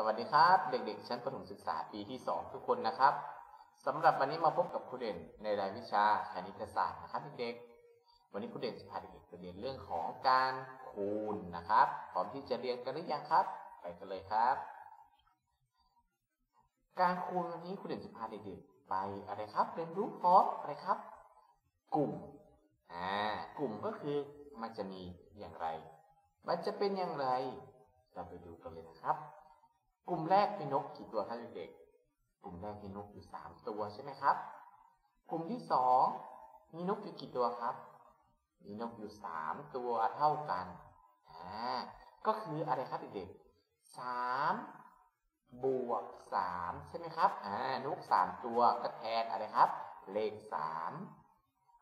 สวัสดีครับ เด็กๆ ชั้นประถมศึกษาปีที่ 2 ทุกคนนะครับสำหรับวันนี้มาพบกับครูเด่นในรายวิชาคณิตศาสตร์นะครับเด็กๆวันนี้ครูเด่นจะพาเด็กๆไปเรียนเรื่องของการคูณนะครับพร้อมที่จะเรียนกันหรือยังครับ ไปกันเลยครับ การคูณวันนี้ครูเด่นจะพาเด็กๆไปอะไรครับ เรียนรู้พร้อมอะไรครับ กลุ่มอ่ากลุ่มก็คือมันจะมีอย่างไร มันจะเป็นอย่างไร เราไปดูกันเลยนะครับ กลุ่มแรกมีนกกี่ตัวครับเด็กๆกลุ่มแรกมีนกอยู่สามตัวใช่ไหมครับ กลุ่มที่สองมีนกอยู่กี่ตัวครับ มีนกอยู่สามตัวเท่ากันอ่าก็คืออะไรครับเด็กๆสามบวกสามใช่ไหมครับอ่านกสามตัวก็แทนอะไรครับ เลขสาม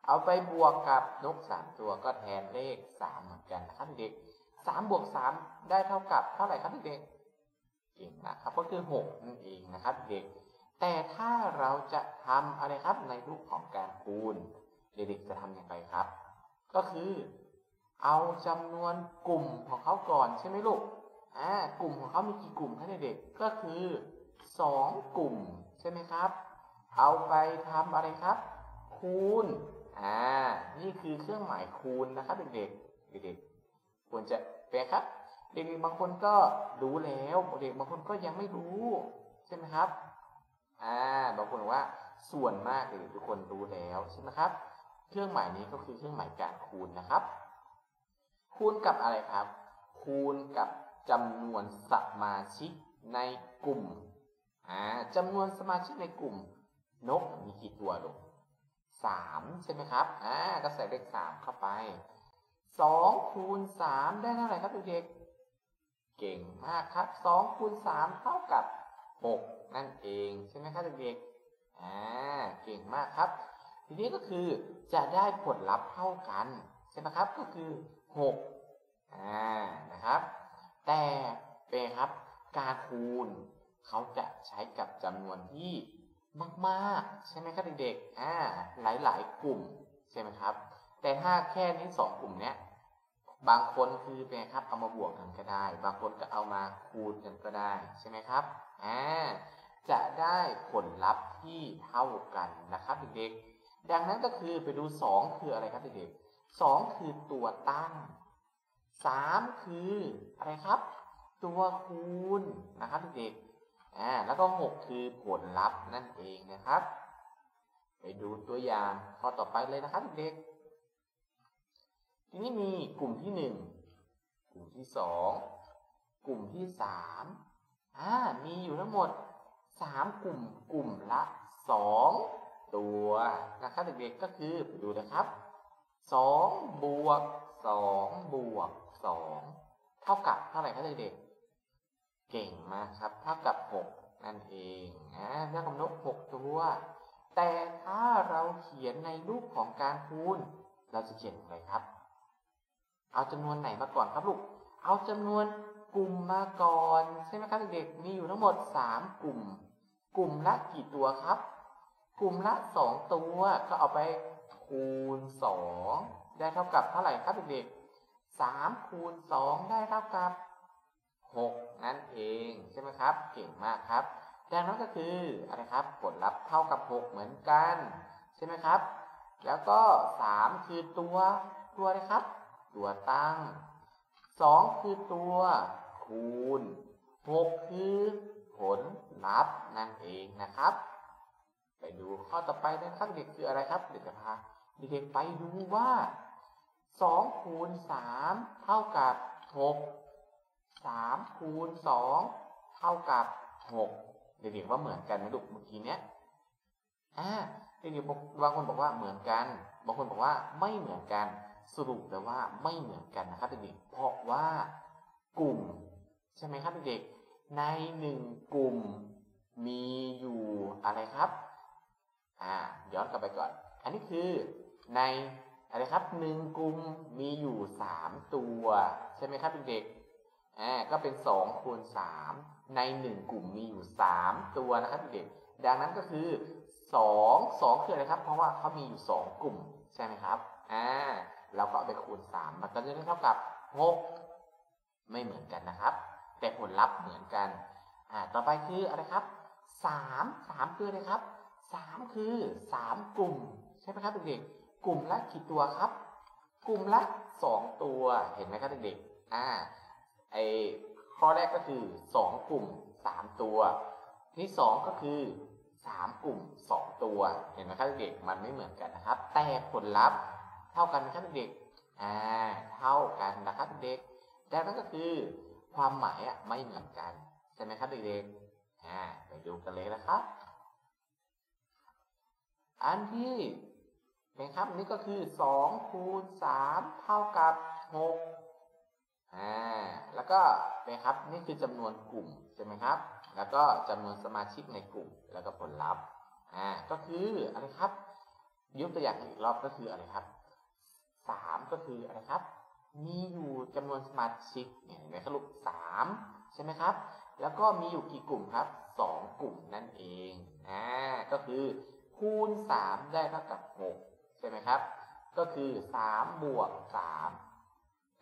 เอาไปบวกกับนกสามตัวก็แทนเลขสามเหมือนกันนะครับเด็กสามบวกสามได้เท่ากับเท่าไหร่ครับเด็ก เก่งนะครับ ก็คือหกนั่นเองนะครับเด็ก แต่ถ้าเราจะทำอะไรครับในรูปของการคูณ เด็กๆจะทำอย่างไรครับ ก็คือเอาจำนวนกลุ่มของเขาก่อนใช่ไหมลูกอ่ากลุ่มของเขามีกี่กลุ่มครับเด็กๆก็คือสองกลุ่มใช่ไหมครับ เอาไปทำอะไรครับ คูณอ่านี่คือเครื่องหมายคูณนะครับเด็กๆเด็กๆควรจะเป็นครับ เด็กๆบางคนก็รู้แล้วเด็กบางคนก็ยังไม่รู้ใช่ไหมครับอ่าบางคนว่าส่วนมากเด็กทุกคนรู้แล้วใช่ไหมครับ เครื่องหมายนี้ก็คือเครื่องหมายการคูณนะครับ คูณกับอะไรครับ คูณกับจำนวนสมาชิกในกลุ่มอ่าจำนวนสมาชิกในกลุ่ม นกมีกี่ตัวลูกสามใช่ไหมครับอ่าก็ใส่เลขสามเข้าไปสองคูณสามได้เท่าไหร่ครับเด็กๆ เก่งมากครับสองคูณสามเท่ากับหกนั่นเองใช่ไหมครับเด็กๆอ่าเก่งมากครับ ทีนี้ก็คือจะได้ผลลัพธ์เท่ากันใช่ไหมครับก็คือหกอ่านะครับ แต่เป็นครับการคูณเขาจะใช้กับจำนวนที่มากๆ ใช่ไหมครับเด็กๆอ่าหลายๆกลุ่มใช่ไหมครับ แต่ถ้าแค่นี้สองกลุ่มเนี้ย บางคนคือเป็นครับเอามาบวกกันก็ได้ บางคนก็เอามาคูณกันก็ได้ใช่ไหมครับอ่าจะได้ผลลัพธ์ที่เท่ากันนะครับเด็กๆดังนั้นก็คือไปดู 2 คืออะไรครับเด็กๆ2คือตัวตั้ง 3 คืออะไรครับ ตัวคูณนะครับเด็กๆอ่าแล้วก็ 6 คือผลลัพธ์นั่นเองนะครับ ไปดูตัวอย่างข้อต่อไปเลยนะครับเด็กๆ ทีนี้มีกลุ่มที่1กลุ่มที่2กลุ่มที่3อ่ามีอยู่ทั้งหมด3กลุ่มกลุ่มละ2ตัวนะครับเด็กๆก็คือดูนะครับ2บวก2บวก2เท่ากับเท่าไหร่ครับเด็กๆเก่งมากครับ เท่ากับ6นั่นเองนะเท่ากับนก6ตัว แต่ถ้าเราเขียนในรูปของการคูณ เราจะเขียนอะไรครับ เอาจำนวนไหนมาก่อนครับลูก เอาจำนวนกลุ่มมาก่อนใช่ไหมครับเด็กๆ มีอยู่ทั้งหมด 3 กลุ่ม กลุ่มละกี่ตัวครับ กลุ่มละ 2 ตัวก็เอาไปคูณ 2 ได้เท่ากับเท่าไหร่ครับเด็กๆ3คูณ 2 ได้เท่ากับ 6 นั่นเองใช่ไหมครับ เก่งมากครับ ดังนั้นก็คืออะไรครับ ผลลัพธ์เท่ากับ 6 เหมือนกัน ใช่ไหมครับ แล้วก็ 3 คือตัวตัวอะไรครับ ตัวตั้ง 2 คือตัวคูณ 6 คือผลลัพธ์นั่นเองนะครับ ไปดูข้อต่อไปนะครับเด็กคืออะไรครับ เด็กจะพาเด็กไปดูว่า2คูณ3เท่ากับ 6 3คูณ2เท่ากับ 6 เด็กๆว่าเหมือนกันไหมลูกเมื่อกี้เนี้ยอ่าเด็กๆบางคนบอกว่าเหมือนกัน บางคนบอกว่าไม่เหมือนกัน สรุปแล้วว่าไม่เหมือนกันนะครับเด็กๆเพราะว่ากลุ่ม ใช่ไหมครับเด็กๆในหนึ่งกลุ่มมีอยู่อะไรครับอ่าย้อนกลับไปก่อน อันนี้คือในอะไรครับหนึ่งกลุ่มมีอยู่สามตัว ใช่ไหมครับเด็กๆอ่าก็เป็นสองคูณสามในหนึ่งกลุ่มมีอยู่สามตัวนะครับเด็กๆดังนั้นก็คือสองสองคืออะไรครับ เพราะว่าเขามีอยู่สองกลุ่มใช่ไหมครับอ่า เราก็ไปคูณสามมันก็จะได้เท่ากับหกไม่เหมือนกันนะครับ แต่ผลลัพธ์เหมือนกัน อ่า ต่อไปคืออะไรครับสามสามคืออะไรครับสามคือสามกลุ่ม ใช่ไหมครับเด็กๆ กลุ่มละกี่ตัวครับ กลุ่มละสองตัว เห็นไหมครับเด็กๆ อ่า ไอข้อแรกก็คือสองกลุ่มสามตัว ที่สองก็คือสามกลุ่มสองตัว เห็นไหมครับเด็กๆ มันไม่เหมือนกันนะครับ แต่ผลลัพธ์ ท่ากันครับเด็กอ่าเท่ากันนะครับเด็กดังนั้นก็คือความหมายอะไม่เหมือนกันใช่ไหมครับเด็กๆอ่าไปดูกันเลยนะครับ อันที่นะครับนี่ก็คือ2คูณ3เท่ากับ6อ่าแล้วก็นะครับนี่คือจำนวนกลุ่มใช่ไหมครับ แล้วก็จำนวนสมาชิกในกลุ่มแล้วก็ผลลัพธ์อ่าก็คืออะไรครับยกตัวอย่างอีกรอบก็คืออะไรครับ 3ก็คืออะไรครับ มีอยู่จำนวนสมาชิกเนี่ยนไหมครับลูกสามใช่ไหมครับ แล้วก็มีอยู่กี่กลุ่มครับสองกลุ่มนั่นเองอ่าก็คือ คูณสามได้เท่ากับหกใช่ไหมครับ ก็คือสามบวกสาม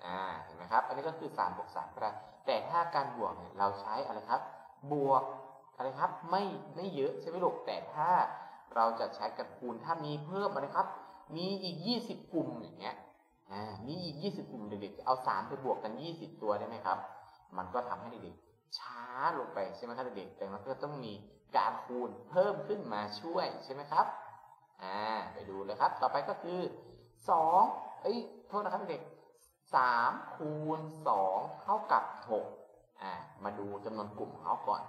อ่าเห็นไหมครับ อันนี้ก็คือสามบวกสามก็ได้แต่ถ้าการบวกเนี่ยเราใช้อะไรครับ บวกอะไรครับไม่ไม่เยอะใช่ไหมลูกแต่ถ้าเราจะใช้กับคูณถ้ามีเพิ่มอะไรครับ มีอีกยี่สิบกลุ่มอย่างเงี้ยอ่ามีอีก20กลุ่มเด็กๆเอา3ไปบวกกัน20ตัวได้ไหมครับ มันก็ทำให้เด็กๆช้าลงไปใช่ไหมครับเด็กๆแต่มันก็ต้องมีการคูณเพิ่มขึ้นมาช่วยใช่ไหมครับอ่าไปดูเลยครับ ต่อไปก็คือ2เอ้ยโทษนะครับเด็ก3คูณ2เท่ากับ6อ่ามาดูจำนวนกลุ่มเขาก่อน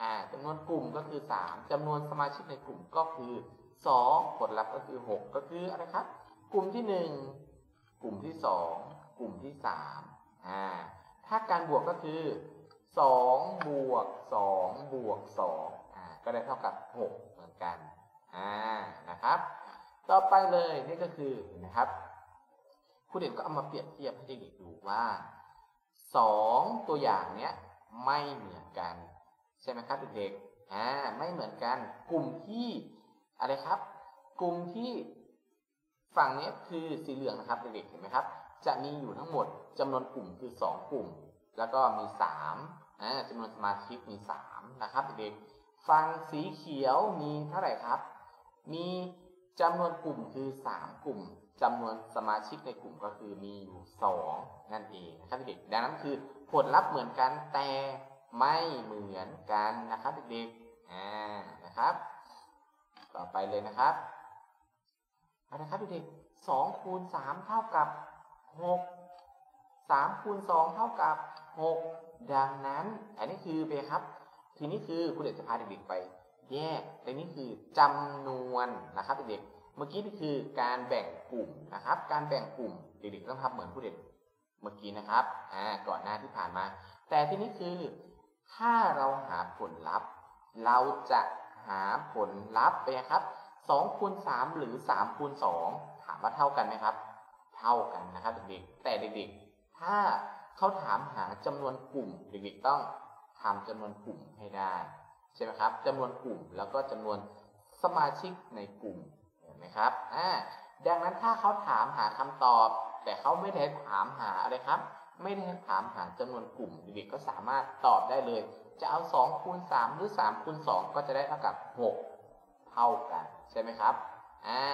อ่าจำนวนกลุ่มก็คือ3จำนวนสมาชิกในกลุ่มก็คือ 2 ผลลัพธ์ก็คือ 6 ก็คืออะไรครับ กลุ่มที่ 1 กลุ่มที่สองกลุ่มที่สามอ่าถ้าการบวกก็คือสองบวกสองบวกสองอ่าก็ได้เท่ากับหกเหมือนกันอ่านะครับ ต่อไปเลยนี่ก็คือนะครับครูเด่นก็เอามาเปรียบเทียบให้เด็กๆดูว่าสองตัวอย่างเนี้ยไม่เหมือนกัน ใช่ไหมครับเด็กๆอ่าไม่เหมือนกันกลุ่มที่ อะไรครับ กลุ่มที่ฝั่งนี้คือสีเหลืองนะครับเด็กๆเห็นไหมครับ จะมีอยู่ทั้งหมดจำนวนกลุ่มคือ 2 กลุ่ม แล้วก็มี3อ่าจำนวนสมาชิกมี 3 นะครับเด็กๆฝั่งสีเขียวมีเท่าไหร่ครับ มีจำนวนกลุ่มคือ 3 กลุ่มจำนวนสมาชิกในกลุ่มก็คือมีอยู่ 2 นั่นเองนะครับเด็กๆดังนั้นคือผลลัพธ์เหมือนกันแต่ไม่เหมือนกันนะครับเด็กๆอ่านะครับ ต่อไปเลยนะครับเอาละครับเด็กๆสองคูณสามเท่ากับหกสามคูณสองเท่ากับหกดังนั้น อันนี้คือไปครับ ทีนี้คือคุณเด็กจะพาเด็กๆไป แยกแต่นี้คือจำนวนนะครับเด็กๆเมื่อกี้นี่คือการแบ่งกลุ่มนะครับ การแบ่งกลุ่มเด็กๆต้องทำเหมือนผู้เด็กเมื่อกี้นะครับอ่าก่อนหน้าที่ผ่านมา แต่ทีนี้คือถ้าเราหาผลลัพธ์ เราจะ หาผลลัพธ์ไปครับ2คูณ3หรือ3คูณ2ถามว่าเท่ากันไหมครับ เท่ากันนะครับเด็กๆแต่เด็กๆ ถ้าเขาถามหาจำนวนกลุ่มเด็กๆต้องทำจำนวนกลุ่มให้ได้ใช่ไหมครับจำนวนกลุ่มแล้วก็จำนวนสมาชิกในกลุ่มเห็นไหมครับอ่าดังนั้นถ้าเขาถามหาคำตอบ แต่เขาไม่ได้ถามหาอะไรครับ ไม่ได้ถามหาจำนวนกลุ่มเด็กๆก็สามารถตอบได้เลย จะเอา2คูณ3หรือ3คูณ2ก็จะได้เท่ากับ 6 เท่ากัน ใช่ไหมครับอ่า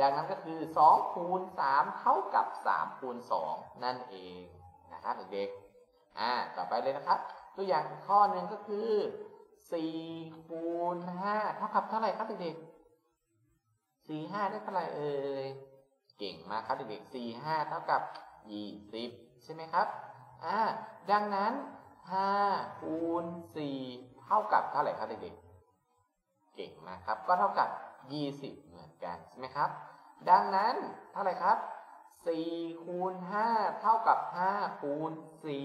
ดังนั้นก็คือ2คูณ3เท่ากับ3คูณ2นั่นเองนะครับเด็กๆอ่าต่อไปเลยนะครับ ตัวอย่างข้อหนึ่งก็คือ4คูณ5เท่ากับเท่าไหร่ครับเด็กๆ4 5ได้เท่าไหร่เอ่ยเก่งมากครับเด็กๆ4 5เท่ากับ 20 ใช่ไหมครับอ่าดังนั้น 5คูณ4เท่ากับเท่าไหร่ครับเด็กๆ เก่งมากครับ ก็เท่ากับ20เหมือนกันใช่ไหมครับ ดังนั้นเท่าไหร่ครับ4คูณ5เท่ากับ5คูณ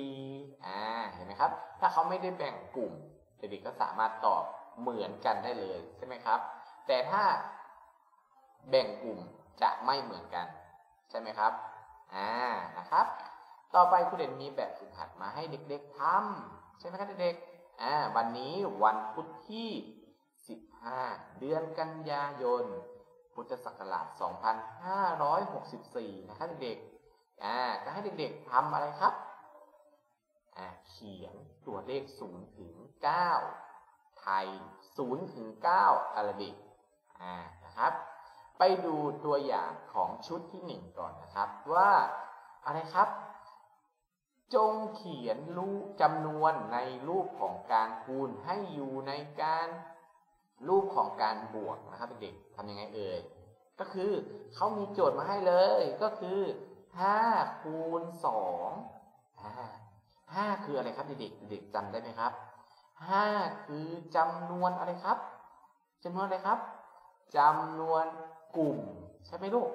4อ่า เห็นไหมครับ ถ้าเขาไม่ได้แบ่งกลุ่ม เด็กๆ ก็สามารถตอบเหมือนกันได้เลยใช่ไหมครับ แต่ถ้าแบ่งกลุ่มจะไม่เหมือนกัน ใช่ไหมครับ อ่า นะครับ ต่อไปครูเด่นมีแบบฝึกหัดมาให้เด็กๆทำใช่ไหมครับเด็กๆอ่าวันนี้วันพุธที่ 15 เดือนกันยายน พุทธศักราช 2564 นะครับเด็กๆอ่าจะให้เด็กๆทำอะไรครับอ่าเขียนตัวเลข 0 ถึง 9 ไทย 0 ถึง 9อาราบิกอ่านะครับ ไปดูตัวอย่างของชุดที่ 1 ก่อนนะครับว่าอะไรครับ จงเขียนรูปจำนวนในรูปของการคูณให้อยู่ในการรูปของการบวกนะครับเด็กๆทำยังไงเอ่ยก็คือเขามีโจทย์มาให้เลยก็คือ5คูณ2 5คืออะไรครับเด็กๆเด็กจำได้ไหมครับ 5 คือจำนวนอะไรครับจำนวนอะไรครับจำนวนกลุ่ม ใช่ไหมลูก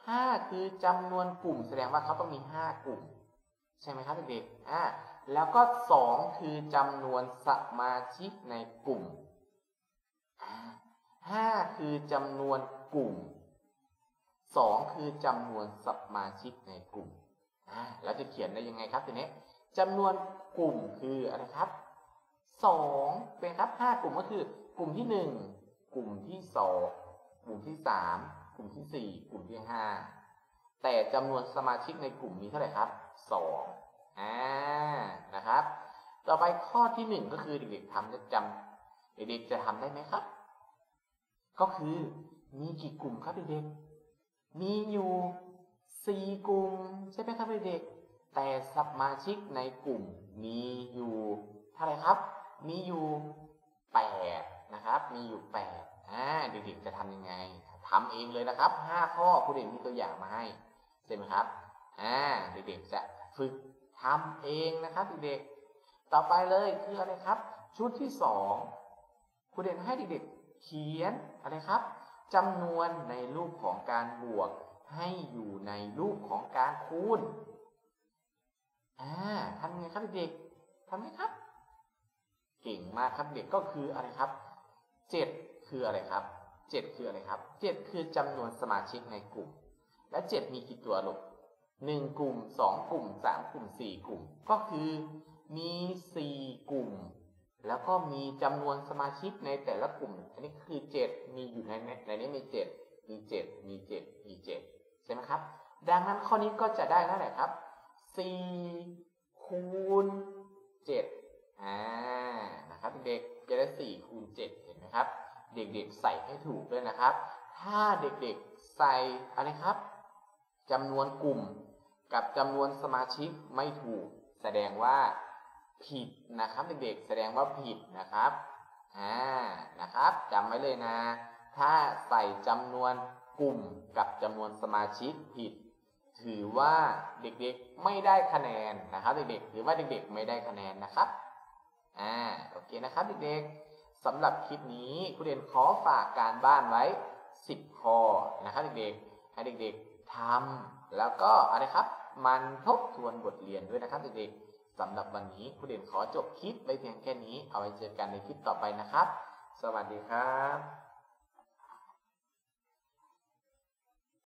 5คือจำนวนกลุ่ม แสดงว่าเขาต้องมี 5 กลุ่ม ใช่ไหมครับเด็กๆอ่าแล้วก็2คือจำนวนสมาชิกในกลุ่ม5คือจำนวนกลุ่ม2คือจำนวนสมาชิกในกลุ่มอ่าแล้วจะเขียนได้ยังไงครับทีนี้จำนวนกลุ่มคืออะไรครับ2เป็นครับ5กลุ่มก็คือ กลุ่มที่1กลุ่มที่2กลุ่มที่3กลุ่มที่4กลุ่มที่5แต่จำนวนสมาชิกในกลุ่มมีเท่าไหร่ครับ 2อ่านะครับ ต่อไปข้อที่ 1 ก็คือเด็กๆทำจะจำเด็กๆจะทำได้ไหมครับ ก็คือมีกี่กลุ่มครับเด็กๆมีอยู่4กลุ่มใช่ไหมครับเด็กๆแต่สมาชิกในกลุ่มมีอยู่เท่าไหร่ครับ มีอยู่8นะครับ มีอยู่8อ่าเด็กๆจะทำยังไงทำเองเลยนะครับ5ข้อคุณเด็กมีตัวอย่างมาให้ใช่ไหมครับอ่าเด็กๆจะ ฝึกทำเองนะครับเด็กๆต่อไปเลยคืออะไรครับ ชุดที่2คุณเด็กให้เด็กๆเขียนอะไรครับจำนวนในรูปของการบวก ให้อยู่ในรูปของการคูณอ่าทำไงครับเด็กทำไหมครับ เก่งมากครับเด็กก็คืออะไรครับเจ็ดคืออะไรครับเจ็ดคืออะไรครับเจ็ดคือจำนวนสมาชิกในกลุ่ม และเจ็ดมีกี่ตัวลูก หนึ่งกลุ่มสองกลุ่มสามกลุ่มสี่กลุ่ม ก็คือมีสี่กลุ่ม แล้วก็มีจำนวนสมาชิกในแต่ละกลุ่ม อันนี้คือเจ็ดมีอยู่ในในนี้มีเจ็ดมีเจ็ดมีเจ็ดมีเจ็ดใช่ไหมครับ ดังนั้นข้อนี้ก็จะได้เท่าไหร่ครับสี่คูณเจ็ดอ่านะครับเด็กจะได้สี่คูณเจ็ดเห็นไหมครับ เด็กๆใส่ให้ถูกด้วยนะครับ ถ้าเด็กๆใส่อะไรครับจำนวนกลุ่ม กับจำนวนสมาชิกไม่ถูก แสดงว่าผิดนะครับเด็กๆแสดงว่าผิดนะครับอ่านะครับจำไว้เลยนะ ถ้าใส่จำนวนกลุ่มกับจำนวนสมาชิกผิด ถือว่าเด็กๆไม่ได้คะแนนนะครับเด็กๆถือว่าเด็กๆไม่ได้คะแนนนะครับอ่าโอเคนะครับเด็กๆสำหรับคลิปนี้ครูเรียนขอฝากการบ้านไว้ 10 ข้อนะครับเด็กๆให้เด็กๆทำแล้วก็อะไรครับ มันทบทวนบทเรียนด้วยนะครับเด็กๆสำหรับวันนี้ครูเรียนขอจบคลิปไว้เพียงแค่นี้ เอาไว้เจอกันในคลิปต่อไปนะครับ สวัสดีครับ